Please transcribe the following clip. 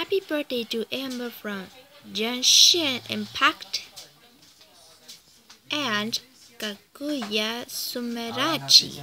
Happy birthday to Amber from Genshin Impact and Kaguya Sumerachi.